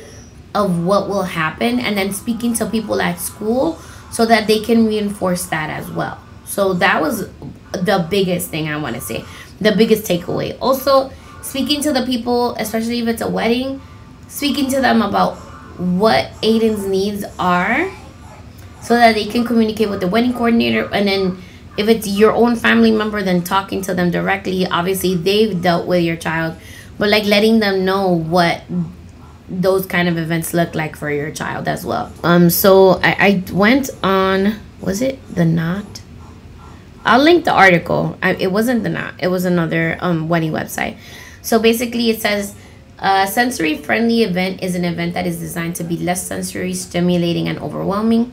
of what will happen and then speaking to people at school so that they can reinforce that as well. So that was the biggest thing I want to say. the biggest takeaway. Also, speaking to the people, especially if it's a wedding, speaking to them about what Aiden's needs are so that they can communicate with the wedding coordinator. And then if it's your own family member then talking to them directly. Obviously they've dealt with your child but like letting them know what those kind of events look like for your child as well. Um so i, I went on was it the knot? I'll link the article. I, it wasn't the knot. It was another um wedding website so basically it says a sensory friendly event is an event that is designed to be less sensory stimulating and overwhelming.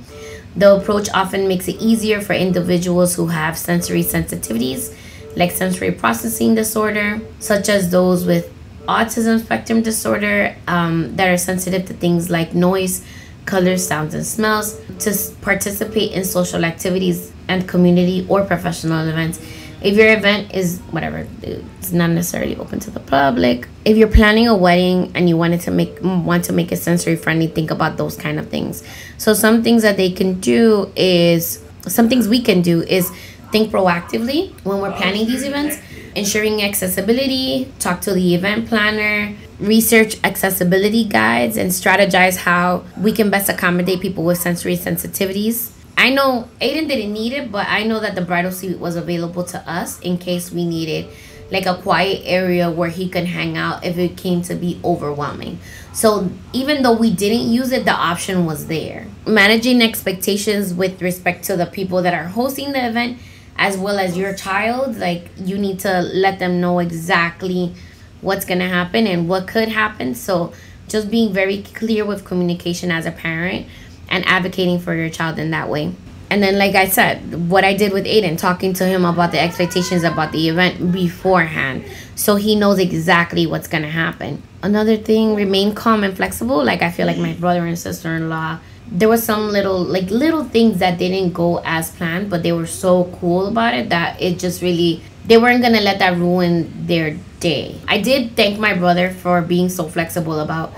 The approach often makes it easier for individuals who have sensory sensitivities, like sensory processing disorder, such as those with autism spectrum disorder um, that are sensitive to things like noise, colors, sounds, and smells, to participate in social activities and community or professional events if your event is whatever it's not necessarily open to the public. If you're planning a wedding and you wanted to make want to make it sensory friendly think about those kind of things. So some things that they can do is some things we can do is think proactively when we're planning these events ensuring accessibility talk to the event planner research accessibility guides and strategize how we can best accommodate people with sensory sensitivities I know Aiden didn't need it, but I know that the bridal suite was available to us in case we needed like a quiet area where he could hang out if it came to be overwhelming. So even though we didn't use it, the option was there. Managing expectations with respect to the people that are hosting the event as well as your child, like you need to let them know exactly what's going to happen and what could happen. So just being very clear with communication as a parent and advocating for your child in that way. And then, like I said, what I did with Aiden, talking to him about the expectations about the event beforehand, so he knows exactly what's gonna happen. Another thing, remain calm and flexible. Like I feel like my brother and sister in law, there was some little like little things that didn't go as planned, but they were so cool about it that it just really they weren't gonna let that ruin their day. I did thank my brother for being so flexible about,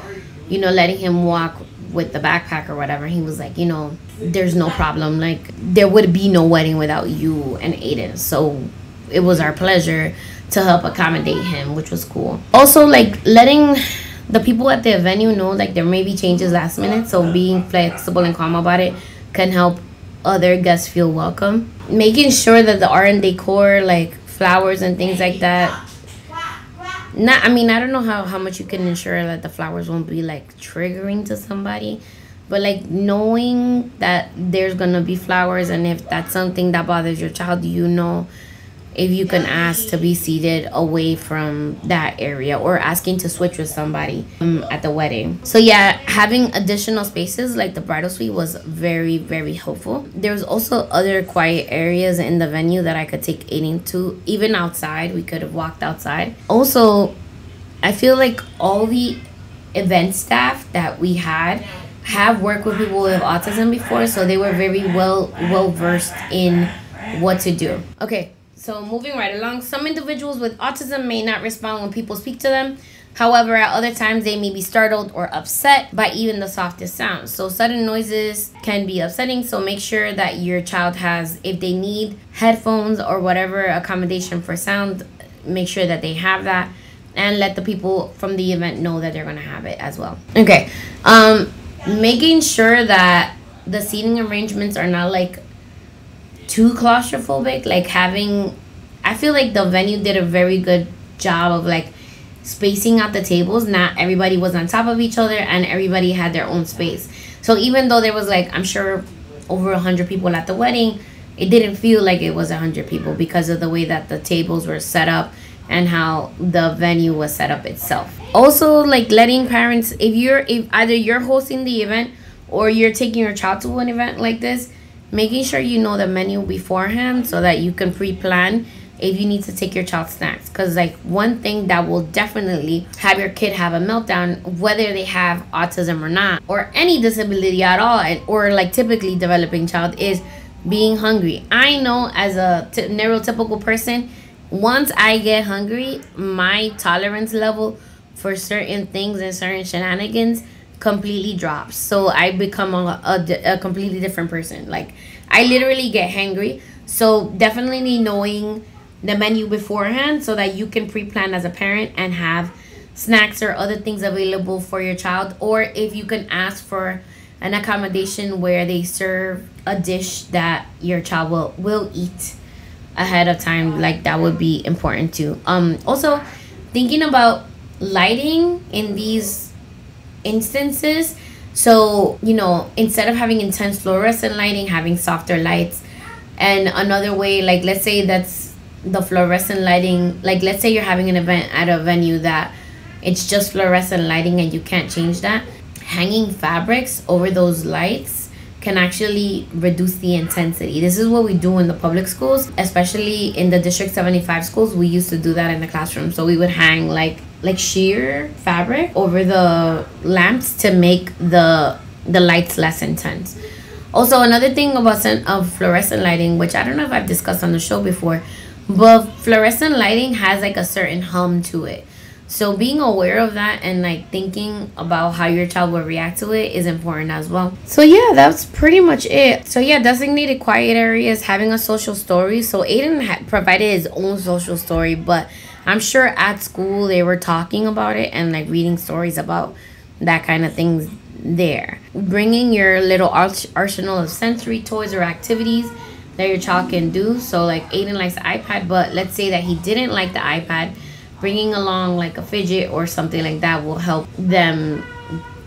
you know, letting him walk with the backpack or whatever, he was like, you know, there's no problem. Like there would be no wedding without you and Aiden. So it was our pleasure to help accommodate him, which was cool. Also, like letting the people at the venue know like there may be changes last minute, so being flexible and calm about it can help other guests feel welcome. Making sure that the art and decor, like flowers and things like that, not i mean i don't know how, how much you can ensure that the flowers won't be like triggering to somebody but like knowing that there's gonna be flowers and if that's something that bothers your child you know if you can ask to be seated away from that area or asking to switch with somebody um, at the wedding. So yeah, having additional spaces like the bridal suite was very very helpful. There's also other quiet areas in the venue that I could take Aiden to. Even outside, we could have walked outside. Also, I feel like all the event staff that we had have worked with people with autism before, so they were very well well versed in what to do. Okay, so moving right along, some individuals with autism may not respond when people speak to them. However, at other times they may be startled or upset by even the softest sounds. So sudden noises can be upsetting. So make sure that your child has, if they need headphones or whatever accommodation for sound, make sure that they have that and let the people from the event know that they're going to have it as well. Okay. Um, making sure that the seating arrangements are not like too claustrophobic like having i feel like the venue did a very good job of like spacing out the tables. Not everybody was on top of each other and everybody had their own space. So even though there was like i'm sure over 100 people at the wedding it didn't feel like it was 100 people because of the way that the tables were set up and how the venue was set up itself. Also like letting parents if you're if either you're hosting the event or you're taking your child to an event like this making sure you know the menu beforehand so that you can pre-plan if you need to take your child snacks. Because like one thing that will definitely have your kid have a meltdown whether they have autism or not or any disability at all and, or like typically developing child is being hungry. I know as a neurotypical person once i get hungry my tolerance level for certain things and certain shenanigans completely drops. So I become a, a, a completely different person. Like I literally get hangry. So definitely knowing the menu beforehand so that you can pre-plan as a parent and have snacks or other things available for your child or if you can ask for an accommodation where they serve a dish that your child will, will eat ahead of time like that would be important too um also thinking about lighting in these instances so you know instead of having intense fluorescent lighting having softer lights and another way like let's say that's the fluorescent lighting like let's say you're having an event at a venue that it's just fluorescent lighting and you can't change that hanging fabrics over those lights can actually reduce the intensity. This is what we do in the public schools, especially in the District 75 schools. We used to do that in the classroom. So we would hang like like sheer fabric over the lamps to make the the lights less intense. Also, another thing about of fluorescent lighting, which I don't know if I've discussed on the show before, but fluorescent lighting has like a certain hum to it. So being aware of that and like thinking about how your child will react to it is important as well. So yeah, that's pretty much it. So yeah, designated quiet areas, having a social story. So Aiden provided his own social story, but I'm sure at school they were talking about it and like reading stories about that kind of things there. Bringing your little arsenal of sensory toys or activities that your child can do. So like Aiden likes the iPad, but let's say that he didn't like the iPad bringing along like a fidget or something like that will help them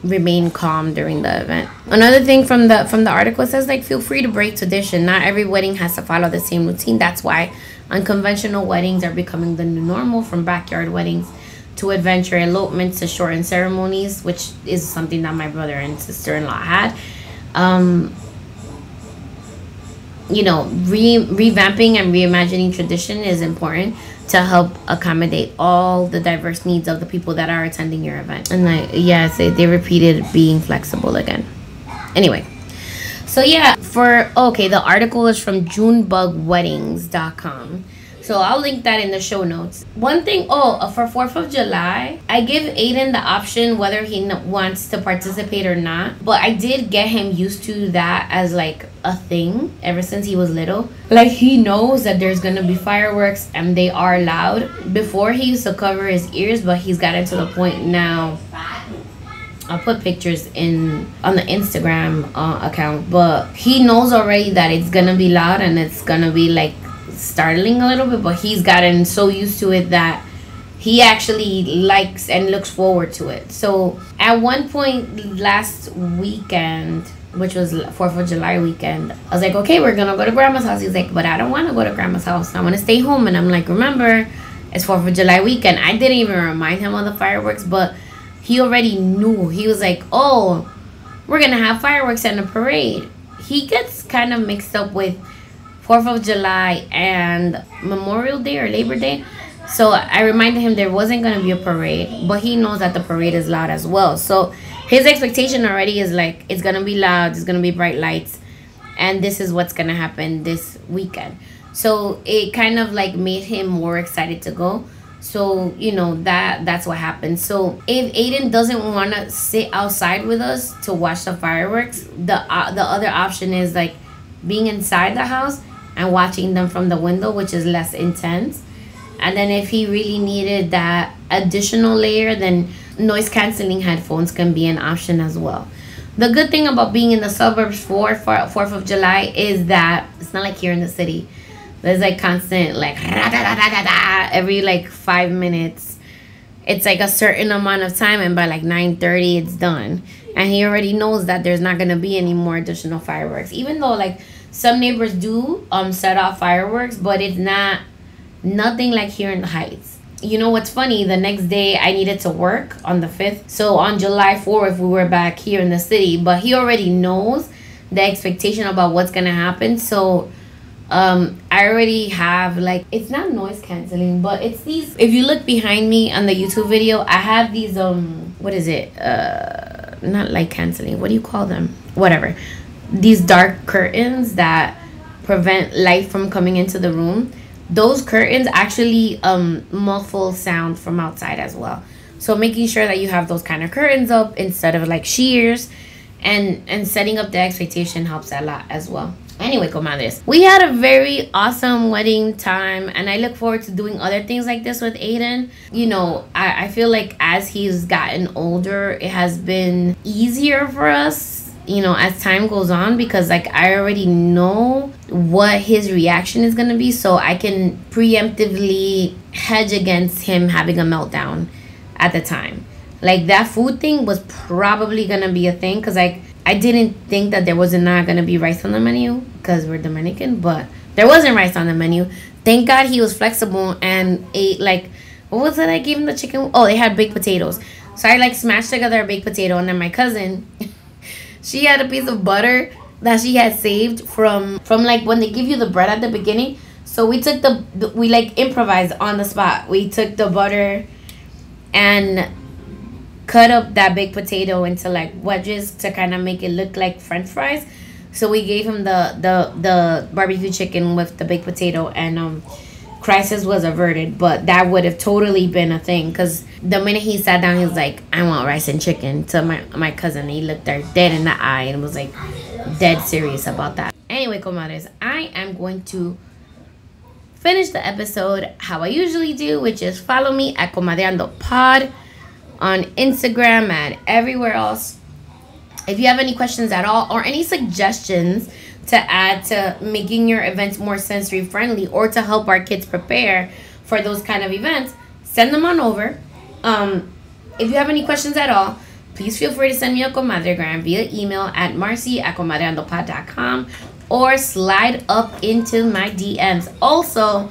remain calm during the event. Another thing from the from the article says like feel free to break tradition. Not every wedding has to follow the same routine. That's why unconventional weddings are becoming the new normal from backyard weddings to adventure elopements to shortened ceremonies, which is something that my brother and sister-in-law had. Um, you know, re- revamping and reimagining tradition is important to help accommodate all the diverse needs of the people that are attending your event. And like, yes, they repeated being flexible again. Anyway, so yeah, for okay, the article is from JuneBugWeddings.com. So I'll link that in the show notes. One thing, oh, uh, for 4th of July, I give Aiden the option whether he wants to participate or not. But I did get him used to that as like a thing ever since he was little. Like he knows that there's gonna be fireworks and they are loud. Before he used to cover his ears, but he's gotten to the point now I'll put pictures in on the Instagram uh, account, but he knows already that it's gonna be loud and it's gonna be like startling a little bit, but he's gotten so used to it that he actually likes and looks forward to it. So at one point last weekend, which was 4th of July weekend, I was like, okay, we're gonna go to grandma's house. He's like, but I don't wanna go to grandma's house. I wanna stay home. And I'm like, remember, it's 4th of July weekend. I didn't even remind him of the fireworks, but he already knew. He was like, oh, we're gonna have fireworks and a parade. He gets kind of mixed up with 4th of July and Memorial Day or Labor Day. So I reminded him there wasn't going to be a parade, but he knows that the parade is loud as well. So his expectation already is like it's going to be loud, it's going to be bright lights, and this is what's going to happen this weekend. So it kind of like made him more excited to go. So, you know, that that's what happened. So, if Aiden doesn't want to sit outside with us to watch the fireworks, the uh, the other option is like being inside the house and watching them from the window, which is less intense. And then if he really needed that additional layer, then noise canceling headphones can be an option as well. The good thing about being in the suburbs for 4th of July is that it's not like here in the city. There's like constant like every like five minutes. It's like a certain amount of time and by like 9.30 it's done. And he already knows that there's not going to be any more additional fireworks. Even though like some neighbors do um set off fireworks, but it's not nothing like here in the Heights. You know what's funny? The next day I needed to work on the 5th. So on July 4th, we were back here in the city, but he already knows the expectation about what's going to happen. So um I already have like it's not noise canceling, but it's these if you look behind me on the YouTube video, I have these um what is it? Uh not light canceling. What do you call them? Whatever these dark curtains that prevent light from coming into the room those curtains actually um muffle sound from outside as well so making sure that you have those kind of curtains up instead of like shears and and setting up the expectation helps a lot as well Anyway, comadres, we had a very awesome wedding time, and I look forward to doing other things like this with Aiden. You know, I, I feel like as he's gotten older, it has been easier for us, you know, as time goes on because, like, I already know what his reaction is going to be, so I can preemptively hedge against him having a meltdown at the time. Like, that food thing was probably going to be a thing because, like, I didn't think that there was not gonna be rice on the menu because we're Dominican, but there wasn't rice on the menu. Thank God he was flexible and ate like what was it I gave him the chicken? Oh, they had baked potatoes. So I like smashed together a baked potato and then my cousin she had a piece of butter that she had saved from from like when they give you the bread at the beginning. So we took the, the we like improvised on the spot. We took the butter and cut up that baked potato into like wedges to kind of make it look like french fries. So we gave him the the the barbecue chicken with the baked potato and um crisis was averted but that would have totally been a thing because the minute he sat down he was like i want rice and chicken to my my cousin. He looked her dead in the eye and was like dead serious about that. Anyway comadres i am going to finish the episode how i usually do which is follow me at comadreando pod on Instagram and everywhere else. If you have any questions at all or any suggestions to add to making your events more sensory friendly or to help our kids prepare for those kind of events, send them on over. Um, if you have any questions at all, please feel free to send me a comadregram via email at marcy at or slide up into my DMs. Also,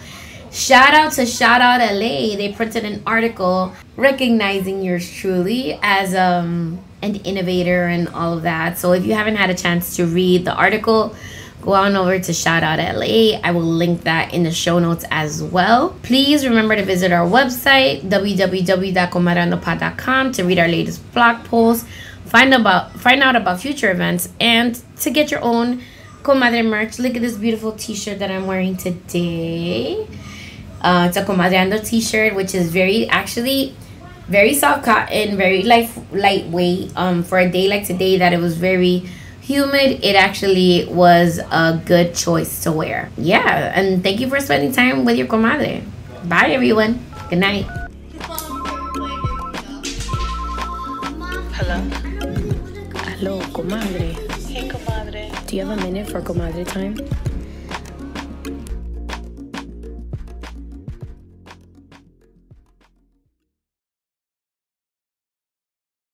Shout out to Shout Out LA. They printed an article recognizing yours truly as um, an innovator and all of that. So if you haven't had a chance to read the article, go on over to Shout Out LA. I will link that in the show notes as well. Please remember to visit our website, www.comadreandopod.com to read our latest blog posts, find about find out about future events, and to get your own Comadre merch. Look at this beautiful t-shirt that I'm wearing today. Uh, it's a Comadreando t-shirt, which is very actually very soft cotton, very light lightweight. Um, for a day like today, that it was very humid, it actually was a good choice to wear. Yeah, and thank you for spending time with your comadre. Bye, everyone. Good night. Hello. Hello, comadre. Hey, comadre. Do you have a minute for comadre time?